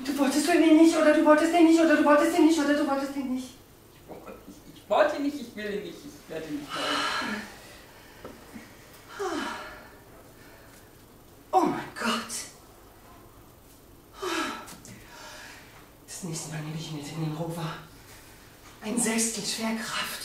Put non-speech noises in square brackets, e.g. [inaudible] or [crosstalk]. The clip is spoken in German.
Du wolltest ihn nicht, oder du wolltest ihn nicht, oder du wolltest ihn nicht, oder du wolltest ihn nicht. Ich, ich wollte ihn nicht, ich will ihn nicht, ich werde ihn nicht wollen. [sighs] Oh mein Gott. Das nächste Mal nehme ich mit in den Rover. Ein Sechstel Schwerkraft.